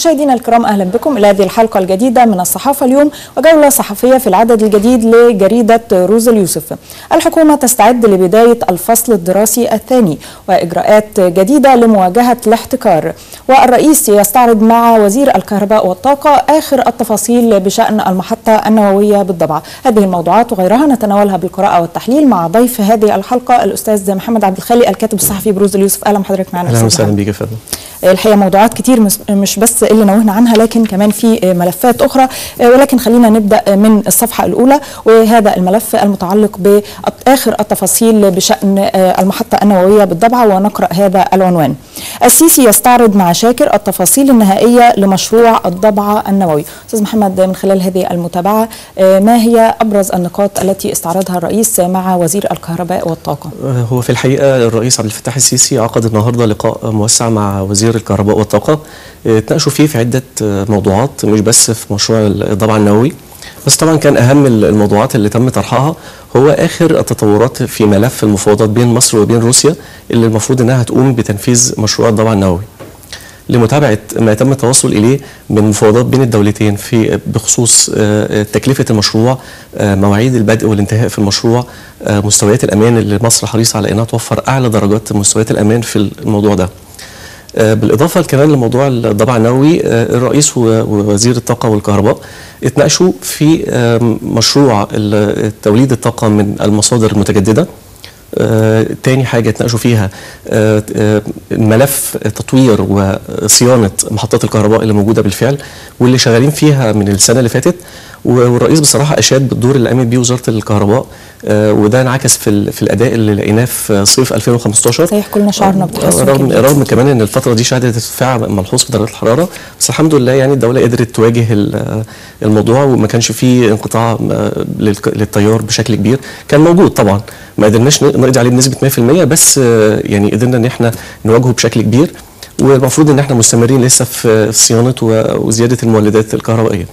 مشاهدينا الكرام أهلا بكم إلى هذه الحلقة الجديدة من الصحافة اليوم وجولة صحفية في العدد الجديد لجريدة روز اليوسف. الحكومة تستعد لبداية الفصل الدراسي الثاني وإجراءات جديدة لمواجهة الاحتكار والرئيس يستعرض مع وزير الكهرباء والطاقة آخر التفاصيل بشأن المحطة النووية بالضبعه. هذه الموضوعات وغيرها نتناولها بالقراءة والتحليل مع ضيف هذه الحلقة الأستاذ محمد عبد الخالق الكاتب الصحفي بروز اليوسف أهلا بحضرتك معنا أهلا وسهلا بيك يا فندم الحقيقة موضوعات كتير مش بس اللي نوهنا عنها لكن كمان في ملفات أخرى ولكن خلينا نبدأ من الصفحة الأولى وهذا الملف المتعلق بآخر التفاصيل بشأن المحطة النووية بالضبعه ونقرأ هذا العنوان. السيسي يستعرض مع شاكر التفاصيل النهائية لمشروع الضبعه النووي. أستاذ محمد من خلال هذه المتابعة ما هي أبرز النقاط التي استعرضها الرئيس مع وزير الكهرباء والطاقة؟ هو في الحقيقة الرئيس عبد الفتاح السيسي عقد النهارده لقاء موسع مع وزير الكهرباء والطاقة اتناقشوا فيه في عدة موضوعات مش بس في مشروع الضبع النووي بس طبعا كان أهم الموضوعات اللي تم طرحها هو آخر التطورات في ملف المفاوضات بين مصر وبين روسيا اللي المفروض إنها تقوم بتنفيذ مشروع الضبع النووي. لمتابعة ما تم التوصل إليه من مفاوضات بين الدولتين في بخصوص تكلفة المشروع مواعيد البدء والانتهاء في المشروع مستويات الأمان اللي مصر حريصة على إنها توفر أعلى درجات مستويات الأمان في الموضوع ده. بالإضافة كمان لموضوع الضبع النووي الرئيس ووزير الطاقة والكهرباء اتناقشوا في مشروع توليد الطاقة من المصادر المتجددة. آه، تاني حاجة اتناقشوا فيها آه، آه، ملف تطوير وصيانة محطات الكهرباء اللي موجودة بالفعل واللي شغالين فيها من السنة اللي فاتت. والرئيس بصراحة أشاد بالدور اللي قامت بيه وزارة الكهرباء وده انعكس في, في الأداء اللي لقيناه في صيف 2015 صحيح كلنا شعرنا بتحسن رغم, رغم كمان إن الفترة دي شهدت ارتفاع ملحوظ في درجات الحرارة بس الحمد لله يعني الدولة قدرت تواجه الموضوع وما كانش فيه انقطاع للتيار بشكل كبير. كان موجود طبعا ما قدرناش نقضي عليه بنسبة 100% بس يعني قدرنا إن إحنا نواجهه بشكل كبير والمفروض إن إحنا مستمرين لسه في صيانة وزيادة المولدات الكهربائية.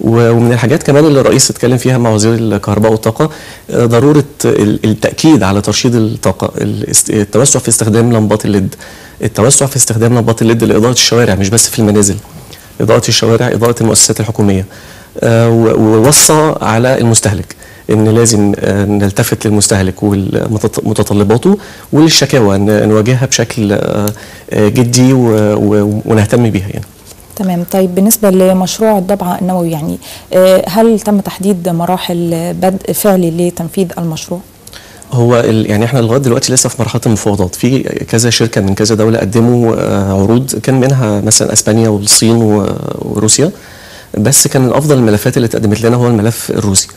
ومن الحاجات كمان اللي الرئيس اتكلم فيها مع وزير الكهرباء والطاقة ضرورة التأكيد على ترشيد الطاقة التوسع في استخدام لمبات ال LED التوسع في استخدام لمبات ال LED لإضاءة الشوارع مش بس في المنازل إضاءة الشوارع إضاءة المؤسسات الحكومية ووصى على المستهلك إن لازم نلتفت للمستهلك ومتطلباته وللشكاوى نواجهها بشكل جدي ونهتم بيها يعني. تمام طيب بالنسبة لمشروع الضبعة النووي يعني هل تم تحديد مراحل بدء فعلي لتنفيذ المشروع؟ هو يعني إحنا لغاية دلوقتي لسه في مرحلة المفاوضات في كذا شركة من كذا دولة قدموا عروض كان منها مثلا أسبانيا والصين وروسيا بس كان من أفضل الملفات اللي اتقدمت لنا هو الملف الروسي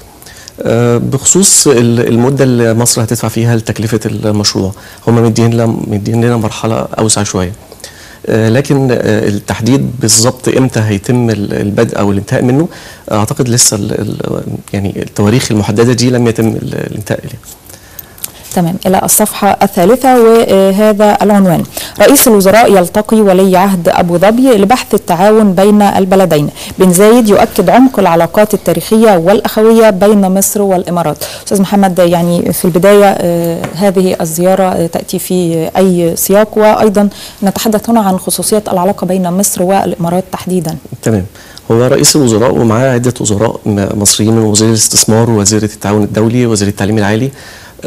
بخصوص المدة اللي مصر هتدفع فيها لتكلفة المشروع. هم مدين لنا مدين لنا مرحلة أوسع شوية. لكن التحديد بالظبط إمتى هيتم البدء أو الانتهاء منه أعتقد لسه يعني التواريخ المحددة دي لم يتم الانتهاء إليها. تمام. إلى الصفحة الثالثة وهذا العنوان. رئيس الوزراء يلتقي ولي عهد أبو ظبي لبحث التعاون بين البلدين. بن زايد يؤكد عمق العلاقات التاريخية والأخوية بين مصر والإمارات. أستاذ محمد يعني في البداية هذه الزيارة تأتي في أي سياق؟ وأيضا نتحدث هنا عن خصوصية العلاقة بين مصر والإمارات تحديدا. تمام. هو رئيس الوزراء ومعاه عدة وزراء مصريين من وزير الاستثمار ووزيرة التعاون الدولي ووزير التعليم العالي.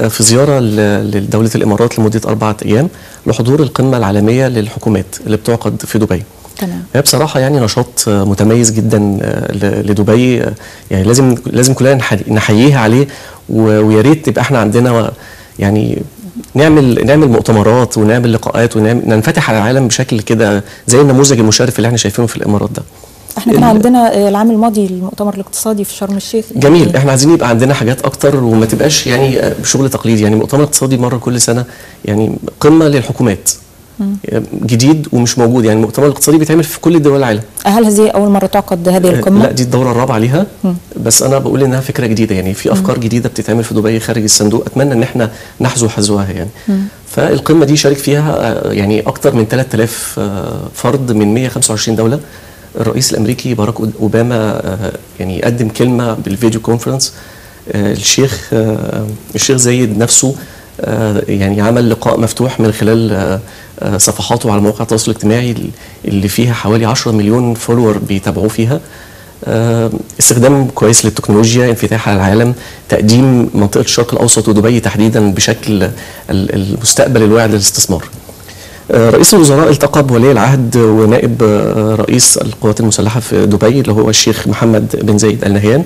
في زيارة لدولة الإمارات لمدة أربعة أيام لحضور القمة العالمية للحكومات اللي بتعقد في دبي. تمام. هي بصراحة يعني نشاط متميز جدا لدبي يعني لازم لازم كلنا نحييها عليه ويا ريت تبقى إحنا عندنا يعني نعمل نعمل مؤتمرات ونعمل لقاءات وننفتح على العالم بشكل كده زي النموذج المشرف اللي إحنا شايفينه في الإمارات ده. إحنا كان عندنا العام الماضي المؤتمر الاقتصادي في شرم الشيخ. جميل. إحنا عايزين يبقى عندنا حاجات أكتر وما تبقاش يعني شغل تقليدي. يعني مؤتمر اقتصادي مرة كل سنة يعني قمة للحكومات. جديد ومش موجود. يعني المؤتمر الاقتصادي بيتعمل في كل دول العالم. هل هذه أول مرة تعقد هذه القمة؟ لا دي الدورة الرابعة ليها. بس أنا بقول إنها فكرة جديدة. يعني في أفكار. جديدة بتتعمل في دبي خارج الصندوق. أتمنى إن إحنا نحذو حذوها يعني. فالقمة دي شارك فيها يعني أكتر من 3000 فرد من 125 دولة. الرئيس الأمريكي باراك أوباما يعني قدم كلمة بالفيديو كونفرنس الشيخ الشيخ زايد نفسه يعني عمل لقاء مفتوح من خلال آه، صفحاته على مواقع التواصل الاجتماعي اللي فيها حوالي 10 مليون فولور بيتابعوه فيها. آه، استخدام كويس للتكنولوجيا انفتاح على العالم تقديم منطقة الشرق الأوسط ودبي تحديدا بشكل ال- المستقبل الواعي للاستثمار. آه، رئيس الوزراء التقى بولي العهد ونائب آه، رئيس القوات المسلحة في دبي اللي هو الشيخ محمد بن زايد ال نهيان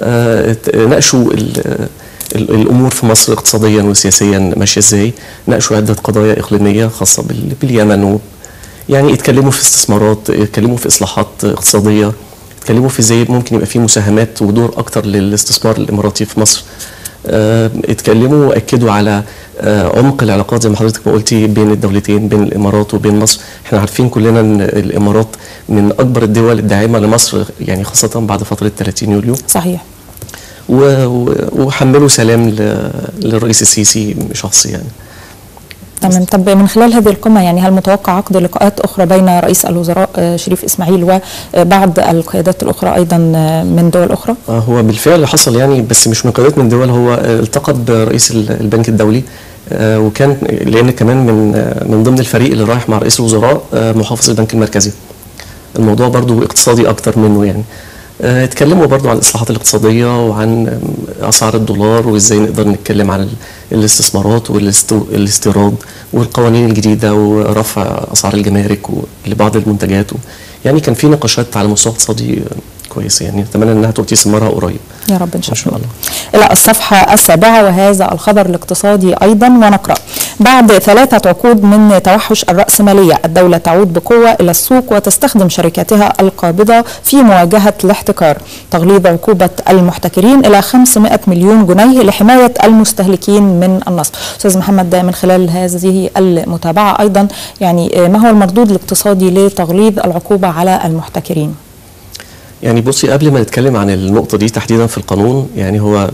آه، ناقشوا ال- ال- الأمور في مصر اقتصاديا وسياسيا ماشية إزاي. ناقشوا عدة قضايا إقليمية خاصة بال- باليمن يعني اتكلموا في استثمارات اتكلموا في إصلاحات اقتصادية اتكلموا في إزاي ممكن يبقى في مساهمات ودور أكتر للاستثمار الإماراتي في مصر. آه، اتكلموا وأكدوا على آه، عمق العلاقات زي ما حضرتك ما قلتي بين الدولتين بين الإمارات وبين مصر. إحنا عارفين كلنا إن الإمارات من أكبر الدول الداعمة لمصر يعني خاصة بعد فترة 30 يوليو. صحيح. وحملوا سلام للرئيس السيسي شخصي يعني. تمام. طب من خلال هذه القمة يعني هل متوقع عقد لقاءات أخرى بين رئيس الوزراء آه، شريف إسماعيل وبعض القيادات الأخرى أيضا آه، من دول أخرى؟ آه، هو بالفعل حصل يعني بس مش من قيادات من دول. هو التقى برئيس ال- البنك الدولي وكان لأن كمان من من ضمن الفريق اللي رايح مع رئيس الوزراء محافظ البنك المركزي. الموضوع برضو اقتصادي أكتر منه يعني. اتكلموا برضو عن الاصلاحات الاقتصادية وعن اسعار الدولار وإزاي نقدر نتكلم عن ال- الاستثمارات والاستيراد والقوانين الجديدة ورفع أسعار الجمارك لبعض المنتجات يعني كان في نقاشات على مستوى اقتصادي آه، كويس يعني. نتمنى إنها تؤتي ثمارها قريب. يا رب إن شاء الله. إلى الصفحة السابعة وهذا الخبر الاقتصادي أيضا ونقرأ. بعد ثلاثة عقود من توحش الرأسمالية. الدولة تعود بقوة إلى السوق وتستخدم شركاتها القابضة في مواجهة الاحتكار. تغليظ عقوبة المحتكرين إلى 500 مليون جنيه لحماية المستهلكين من النصب. أستاذ محمد من خلال هذه المتابعة أيضا يعني ما هو المردود الاقتصادي لتغليظ العقوبة على المحتكرين؟ يعني بصي قبل ما نتكلم عن النقطة دي تحديدا في القانون يعني هو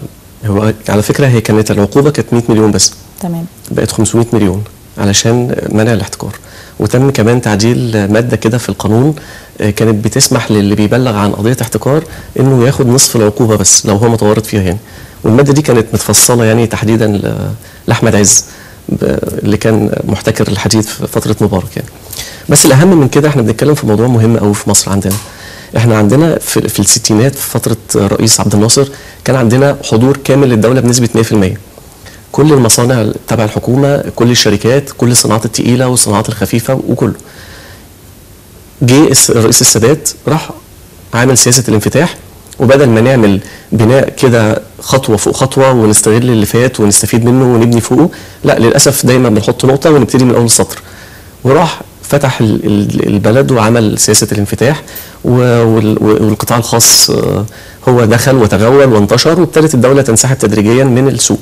هو على فكرة هي كانت العقوبة كانت 100 مليون بس. تمام. بقت 500 مليون علشان منع الاحتكار. وتم كمان تعديل مادة كده في القانون آه، كانت بتسمح للي بيبلغ عن قضية احتكار إنه ياخد نصف العقوبة بس لو هو متورط فيها يعني والمادة دي كانت متفصلة يعني تحديدا ل- لأحمد عز اللي كان محتكر الحديد في فترة مبارك يعني. بس الأهم من كده إحنا بنتكلم في موضوع مهم قوي في مصر عندنا. إحنا عندنا في, في الستينات في فترة رئيس عبد الناصر كان عندنا حضور كامل للدولة بنسبة 100% كل المصانع تبع الحكومة كل الشركات كل الصناعات التقيلة والصناعات الخفيفة وكله. جه الرئيس السادات راح عامل سياسة الانفتاح وبدل ما نعمل بناء كده خطوة فوق خطوة ونستغل اللي فات ونستفيد منه ونبني فوقه لا للأسف دايما بنحط نقطة ونبتدي من أول السطر. وراح فتح ال- ال- البلد وعمل سياسة الانفتاح والقطاع الخاص آه، هو دخل وتغول وانتشر وابتدت الدولة تنسحب تدريجيا من السوق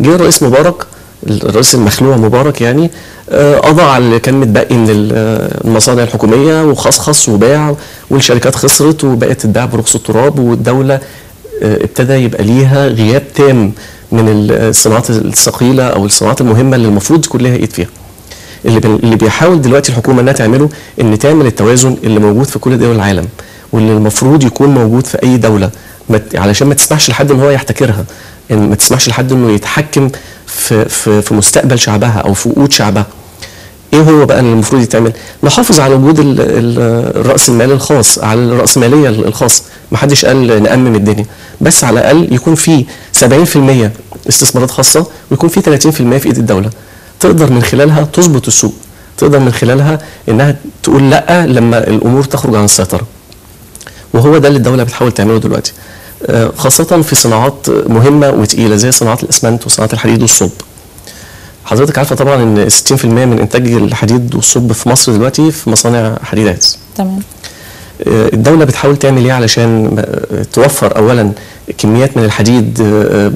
جه الرئيس مبارك الرئيس المخلوع مبارك يعني آه، على اللي كان متبقي من آه، المصانع الحكومية وخصخص وباع والشركات خسرت وبقت تتباع برخص التراب والدولة ابتدى يبقى ليها غياب تام من الصناعات الثقيلة أو الصناعات المهمة اللي المفروض تكون لها ايد فيها. اللي اللي بيحاول دلوقتي الحكومة إنها تعمله إن تعمل التوازن اللي موجود في كل دول العالم واللي المفروض يكون موجود في أي دولة. علشان ما تسمحش لحد إن هو يحتكرها إن ما تسمحش لحد إنه يتحكم في في في مستقبل شعبها أو في وقود شعبها. إيه هو بقى اللي المفروض يتعمل؟ نحافظ على وجود ال- ال- الراس المال الخاص على الراسماليه الخاصه ما حدش قال نأمم الدنيا. بس على الأقل يكون في 70% استثمارات خاصة ويكون في 30% في إيد الدولة. تقدر من خلالها تظبط السوق تقدر من خلالها إنها تقول لأ لما الأمور تخرج عن السيطرة. وهو ده اللي الدولة بتحاول تعمله دلوقتي. آه، خاصة في صناعات مهمة وتقيلة زي صناعة الأسمنت وصناعة الحديد والصلب حضرتك عارفة طبعا إن 60% من إنتاج الحديد والصلب في مصر دلوقتي في مصانع حديد عز تمام. آه، الدولة بتحاول تعمل إيه علشان آه، توفر اولا كميات من الحديد آه، آه،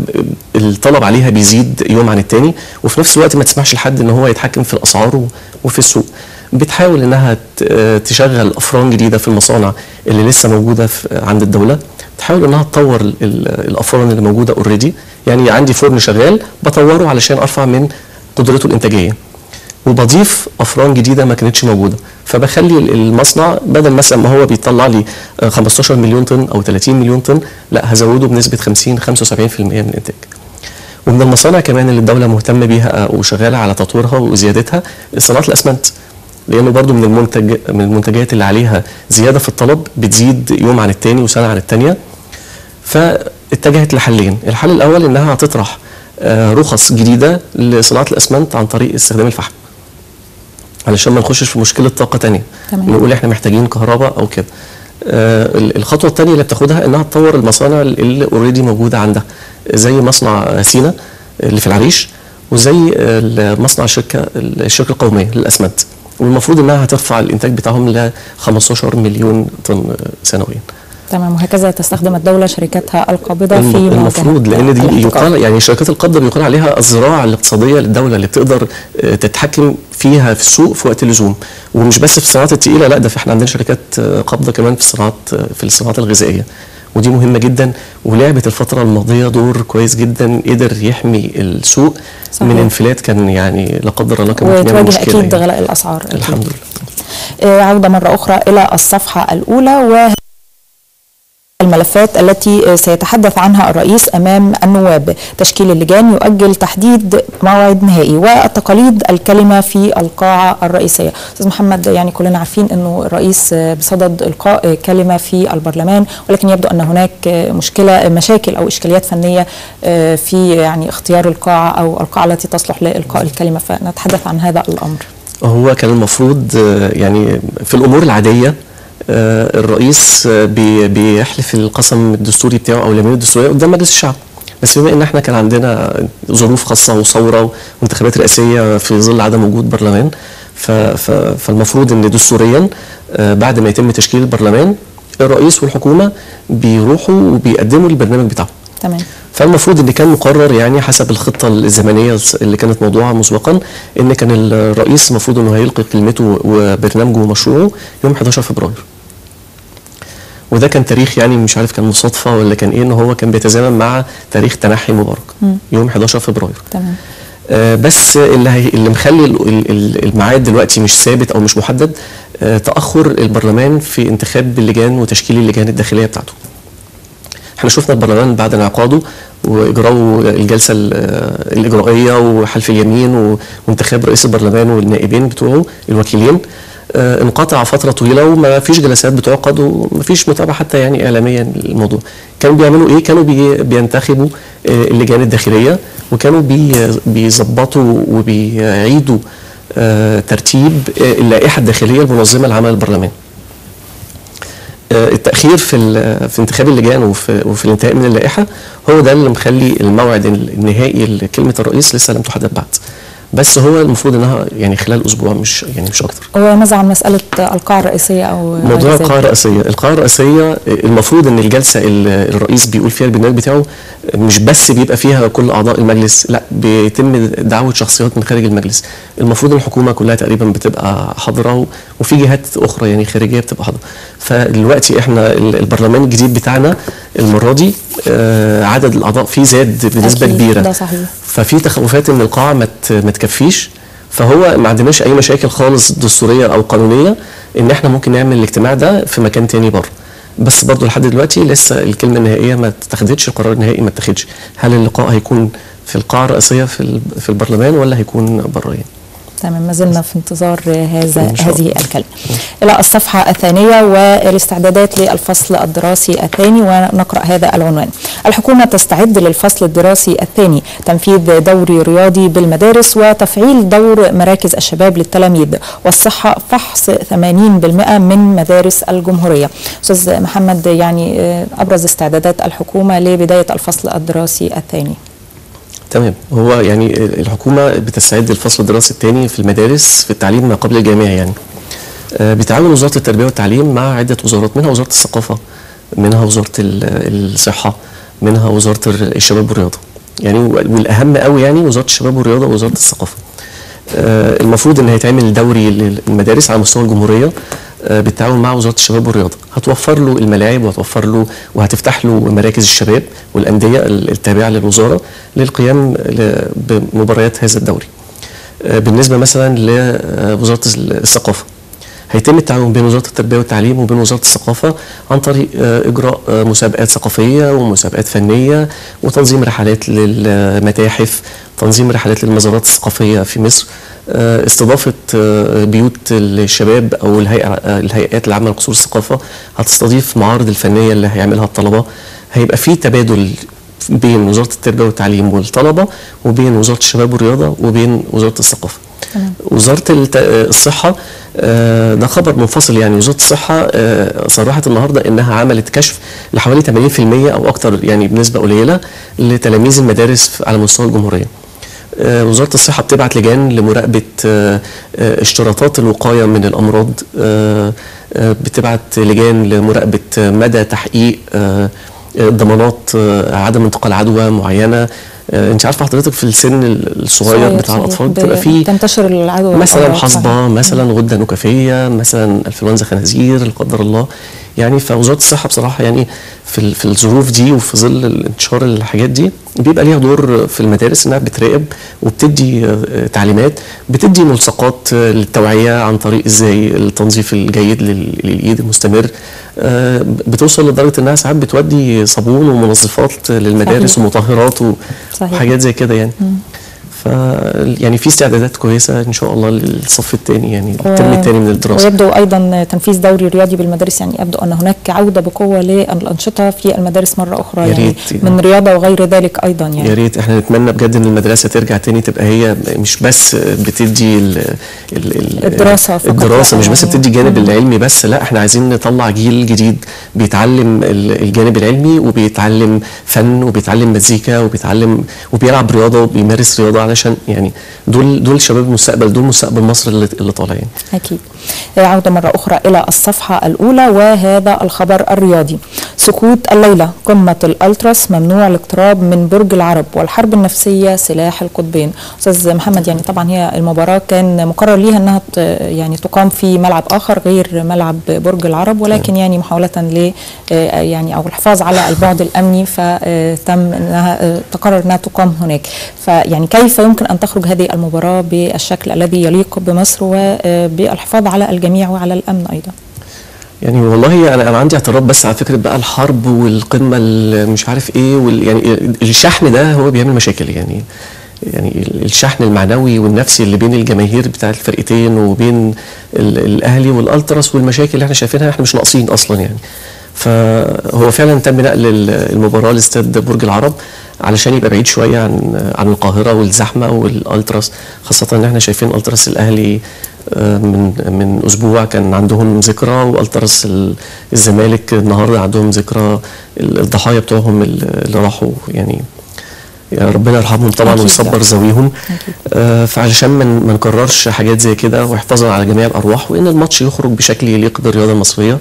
الطلب عليها بيزيد يوم عن التاني وفي نفس الوقت ما تسمحش لحد إن هو يتحكم في الأسعار وفي السوق. بتحاول إنها آه، تشغل أفران جديدة في المصانع اللي لسه موجودة عند الدولة. تحاول إنها تطور ال- ال- الأفران اللي موجودة اوريدي يعني عندي فرن شغال بطوره علشان أرفع من قدرته الإنتاجية. وبضيف أفران جديدة ما كانتش موجودة. فبخلي ال- المصنع بدل مثلا ما هو بيطلع لي آه، 15 مليون طن أو 30 مليون طن لا هزوده بنسبة 50 75% من الإنتاج. ومن المصانع كمان اللي الدولة مهتمة بيها وشغالة على تطويرها وزيادتها صناعة الأسمنت. لأنه برضو من المنتج من المنتجات اللي عليها زيادة في الطلب بتزيد يوم عن التاني وسنة عن التانية. فاتجهت لحلين. الحل الأول إنها هتطرح آه، رخص جديدة لصناعة الأسمنت عن طريق استخدام الفحم. علشان ما نخشش في مشكلة طاقة تمام. نقول إحنا محتاجين كهرباء أو كده. آه، ال- الخطوة الثانية اللي بتاخدها إنها تطور المصانع اللي اوريدي موجودة عندها. زي مصنع سينا اللي في العريش وزي آه، مصنع الشركة الشركة القومية للأسمنت. والمفروض إنها هترفع الإنتاج بتاعهم ل 15 مليون طن آه، سنويا. تمام وهكذا تستخدم الدولة شركتها القابضة في المفروض لأن دي. يقال يعني شركات القبضه بيقال عليها الزراعة الاقتصادية للدولة اللي بتقدر آه، تتحكم فيها في السوق في وقت اللزوم ومش بس في الصناعات الثقيله لا ده في إحنا عندنا شركات آه، قبضه كمان في الصناعات آه، في الصناعات الغذائية ودي مهمة جدا ولعبت الفترة الماضية دور كويس جدا قدر يحمي السوق صحيح. من انفلات كان يعني لا قدر الله كان ممكن يعمل وتواجه مشكلة أكيد يعني. غلاء الأسعار أكيد. الحمد لله عودة مرة أخرى إلى الصفحة الأولى و الملفات التي سيتحدث عنها الرئيس أمام النواب. تشكيل اللجان يؤجل تحديد موعد نهائي والتقاليد الكلمة في القاعة الرئيسية. أستاذ محمد يعني كلنا عارفين إنه الرئيس بصدد إلقاء كلمة في البرلمان ولكن يبدو أن هناك مشكلة مشاكل أو إشكاليات فنية في يعني اختيار القاعة أو القاعة التي تصلح لإلقاء الكلمة. فنتحدث عن هذا الأمر. هو كان المفروض آه، يعني في الأمور العادية آه، الرئيس آه، بي- بيحلف القسم الدستوري بتاعه أو اليمين الدستورية قدام مجلس الشعب. بس بما إن إحنا كان عندنا ظروف خاصة وثورة وانتخابات رئاسية في ظل عدم وجود برلمان فالمفروض إن دستوريا آه، بعد ما يتم تشكيل البرلمان الرئيس والحكومة بيروحوا وبيقدموا البرنامج بتاعهم. تمام. فالمفروض إن كان مقرر يعني حسب الخطة الزمنية اللي كانت موضوعه مسبقا إن كان الرئيس المفروض إنه هيلقي كلمته وبرنامجه ومشروعه يوم 11 فبراير. وده كان تاريخ يعني مش عارف كان مصادفة ولا كان إيه إن هو كان بيتزامن مع تاريخ تنحي مبارك يوم 11 فبراير. تمام آه، بس اللي هي اللي مخلي ال- ال- ال- الميعاد دلوقتي مش ثابت أو مش محدد آه، تأخر البرلمان في انتخاب اللجان وتشكيل اللجان الداخلية بتاعته. إحنا شفنا البرلمان بعد انعقاده واجراء الجلسة ال- الإجرائية وحلف اليمين وانتخاب رئيس البرلمان والنائبين بتوعه الوكيلين آه، انقطع فترة طويلة وما فيش جلسات بتعقد وما فيش متابعة حتى يعني اعلاميا للموضوع. كانوا بيعملوا إيه؟ كانوا بي بينتخبوا آه، اللجان الداخلية وكانوا بي بيظبطوا وبيعيدوا آه، ترتيب آه، اللائحة الداخلية المنظمة لعمل البرلمان آه، التأخير في في انتخاب اللجان وفي, وفي الانتهاء من اللائحة هو ده اللي مخلي الموعد النهائي لكلمة الرئيس لسه لم تحدد بعد. بس هو المفروض إنها يعني خلال أسبوع مش يعني مش أكتر. وماذا عن مسألة القاعة الرئيسية أو موضوع ذلك؟ القاعة الرئاسية القاعة الرئاسية المفروض إن الجلسة اللي الرئيس بيقول فيها البرنامج بتاعه مش بس بيبقى فيها كل أعضاء المجلس لا بيتم دعوة شخصيات من خارج المجلس. المفروض ان الحكومة كلها تقريبا بتبقى حاضرة و- وفي جهات أخرى يعني خارجية بتبقى حاضرة. فدلوقتي إحنا ال- البرلمان الجديد بتاعنا المرة دي آه، عدد الأعضاء فيه زاد بنسبة أكيد، كبيرة. ده صحيح. ففي تخوفات إن القاعة ما تكفيش فهو ما عندناش أي مشاكل خالص دستورية أو قانونية إن إحنا ممكن نعمل الاجتماع ده في مكان تاني بره. بس برضو لحد دلوقتي لسه الكلمة النهائية ما اتخذتش القرار النهائي ما اتخذش. هل اللقاء هيكون في القاعة الرئيسية في في البرلمان ولا هيكون بره يعني؟ تمام ما زلنا في انتظار هذا هذه الله. الكلمة. إلى الصفحة الثانية والاستعدادات للفصل الدراسي الثاني ونقرأ هذا العنوان. الحكومة تستعد للفصل الدراسي الثاني تنفيذ دوري رياضي بالمدارس وتفعيل دور مراكز الشباب للتلاميذ والصحة فحص 80% من مدارس الجمهورية. أستاذ محمد يعني آه، أبرز استعدادات الحكومة لبداية الفصل الدراسي الثاني. تمام. هو يعني الحكومة بتستعد للفصل الدراسي الثاني في المدارس في التعليم ما قبل الجامعي يعني. آه، بتعاون وزارة التربية والتعليم مع عدة وزارات منها وزارة الثقافة منها وزارة ال- الصحة منها وزارة ال- الشباب والرياضة. يعني والأهم قوي يعني وزارة الشباب والرياضة ووزارة الثقافة. آه، المفروض إن هيتعمل دوري للمدارس على مستوى الجمهورية. بالتعاون مع وزارة الشباب والرياضة. هتوفر له الملاعب وهتوفر له وهتفتح له مراكز الشباب والأندية التابعة للوزارة للقيام بمباريات هذا الدوري. آه، بالنسبة مثلا لوزارة الثقافة. هيتم التعاون بين وزارة التربية والتعليم وبين وزارة الثقافة عن طريق آه، إجراء آه، مسابقات ثقافية ومسابقات فنية وتنظيم رحلات للمتاحف تنظيم رحلات للمزارات الثقافية في مصر آه، استضافه بيوت الشباب أو الهيئة الهيئات العامة لقصور الثقافة هتستضيف معارض الفنية اللي هيعملها الطلبة هيبقى في تبادل بين وزارة التربية والتعليم والطلبة وبين وزارة الشباب والرياضة وبين وزارة الثقافة. وزارة الصحة آه، ده خبر منفصل يعني. وزارة الصحة آه، صرحت النهارده إنها عملت كشف لحوالي 80% أو أكتر يعني بنسبة قليلة لتلاميذ المدارس على مستوى الجمهورية. آه، وزارة الصحة بتبعت لجان لمراقبة اشتراطات الوقاية من الأمراض. بتبعت لجان لمراقبة مدى تحقيق ضمانات آه، عدم انتقال عدوى معينة آه، انت عارفة حضرتك في السن الصغير صغير بتاع. الأطفال بتبقى فيه تنتشر العدوى مثلا والأمراض، حصبة. مثلا غدة نكافية مثلا انفلونزا خنازير لا قدر الله يعني فوزاره الصحة بصراحة يعني في في الظروف دي وفي ظل انتشار الحاجات دي بيبقى ليها دور في المدارس إنها بتراقب وبتدي آه، تعليمات بتدي ملصقات آه، للتوعية عن طريق إزاي التنظيف الجيد لل- للإيد المستمر آه، بتوصل لدرجة إنها ساعات بتودي صابون ومنظفات للمدارس صحيح. ومطهرات. وحاجات زي كده يعني ف يعني في استعدادات كويسة إن شاء الله للصف الثاني يعني الترم الثاني من الدراسة ويبدو أيضا تنفيذ دوري رياضي بالمدارس يعني يبدو أن هناك عودة بقوة للأنشطة في المدارس مرة أخرى يا يعني ريت. من رياضة وغير ذلك أيضا يا يعني ريت إحنا نتمنى بجد إن المدرسة ترجع تاني تبقى هي مش بس بتدي ال ال ال الدراسة فقط الدراسة مش بس يعني. بتدي الجانب العلمي بس لا إحنا عايزين نطلع جيل جديد بيتعلم ال- الجانب العلمي وبيتعلم فن وبيتعلم مزيكا وبيتعلم وبيلعب رياضة وبيمارس رياضة علشان يعني دول دول شباب المستقبل دول مستقبل مصر اللي, اللي طالع يعني أكيد. عودة مرة أخرى إلى الصفحة الأولى وهذا الخبر الرياضي. سقوط الليلة قمة الألتراس ممنوع الاقتراب من برج العرب والحرب النفسية سلاح القطبين. أستاذ محمد يعني طبعا هي المباراة كان مقرر ليها أنها يعني تقام في ملعب آخر غير ملعب برج العرب ولكن يعني محاولة ل يعني أو الحفاظ على البعد الأمني فتم أنها تقرر أنها تقام هناك. فيعني كيف يمكن أن تخرج هذه المباراة بالشكل الذي يليق بمصر وبالحفاظ على الجميع وعلى الأمن أيضا. يعني والله أنا أنا عندي اعتراض بس على فكرة بقى الحرب والقمة مش عارف إيه وال يعني الشحن ده هو بيعمل مشاكل يعني. يعني الشحن المعنوي والنفسي اللي بين الجماهير بتاع الفرقتين وبين ال- الأهلي والألتراس والمشاكل اللي إحنا شايفينها إحنا مش ناقصين أصلا يعني. فهو فعلا تم نقل ال- المباراة لاستاد برج العرب علشان يبقى بعيد شوية عن عن القاهرة والزحمة والألتراس خاصة إن إحنا شايفين ألتراس الأهلي آه، من من أسبوع كان عندهم ذكرى وألتراس ال- الزمالك النهارده عندهم ذكرى ال- الضحايا بتوعهم ال- اللي راحوا يعني يا ربنا يرحمهم طبعا ويصبر أكيد. آه فعلشان ما نكررش حاجات زي كده وحفاظا على جميع الأرواح وإن الماتش يخرج بشكل يليق بالرياضة المصرية.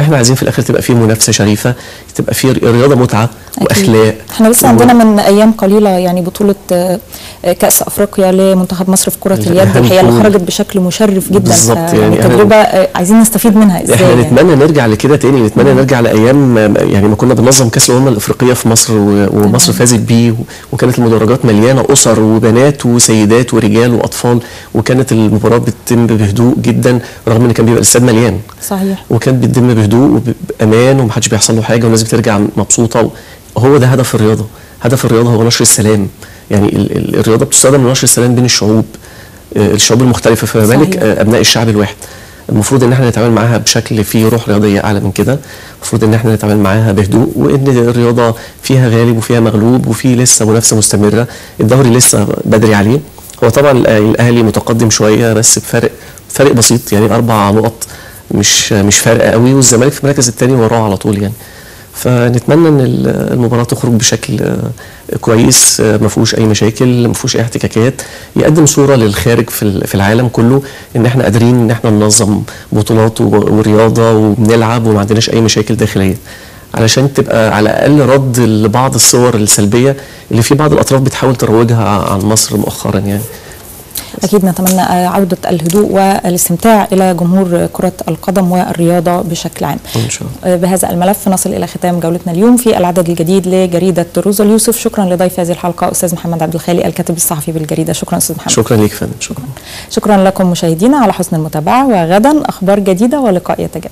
إحنا عايزين في الآخر تبقى فيه منافسة شريفة تبقى فيه رياضة متعة أكيد. وأخلاق إحنا لسه و- عندنا من أيام قليلة يعني بطولة آه، كأس أفريقيا لمنتخب مصر في كرة ال- اليد الحقيقة اللي خرجت بشكل مشرف جدا. بالظبط، يعني يعني أنا- تجربة آه، عايزين نستفيد منها إزاي إحنا يعني. نتمنى نرجع لكده تاني نتمنى نرجع لأيام يعني ما كنا بننظم كأس الأمم الأفريقية في مصر و- ومصر فازت بيه و- وكانت المدرجات مليانة أسر وبنات وسيدات ورجال وأطفال وكانت المباراة بتتم بهدوء جدا رغم إن كان بيبقى الاستاد مليان. صحيح. وكانت بتتم بهدوء وبأمان ومحدش بيحصل له حاجة والناس بترجع مبسوطة. هو ده هدف الرياضة. هدف الرياضة هو نشر السلام. يعني ال- ال- الرياضة بتستخدم لنشر السلام بين الشعوب. آه، الشعوب المختلفة. فما بالك. آه، أبناء الشعب الواحد. المفروض إن إحنا نتعامل معاها بشكل فيه روح رياضية أعلى من كده. المفروض إن إحنا نتعامل معاها بهدوء وإن الرياضة فيها غالب وفيها مغلوب وفي لسه منافسة مستمرة. الدوري لسه بدري عليه. هو طبعا الأهلي متقدم شوية بس بفرق فرق بسيط. يعني أربع نقط مش مش فارقة قوي والزمالك في المركز الثاني وراه على طول يعني. فنتمنى إن ال- المباراة تخرج بشكل كويس ما فيهوش أي مشاكل ما فيهوش أي احتكاكات. يقدم صورة للخارج في ال- في العالم كله إن إحنا قادرين إن إحنا ننظم بطولات ورياضة وبنلعب وما عندناش أي مشاكل داخلية. علشان تبقى على الأقل رد لبعض الصور السلبية اللي في بعض الأطراف بتحاول تروجها عن مصر مؤخرا يعني. أكيد نتمنى عودة الهدوء والاستمتاع إلى جمهور كرة القدم والرياضة بشكل عام. إن شاء الله. بهذا الملف نصل إلى ختام جولتنا اليوم. في العدد الجديد لجريدة روزا اليوسف شكرا لضيف هذه الحلقة أستاذ محمد عبد الخالق الكاتب الصحفي بالجريدة. شكرا أستاذ محمد. شكرا ليك فندم. شكرا. شكرا لكم مشاهدينا على حسن المتابعة وغدا أخبار جديدة ولقاء يتجدد.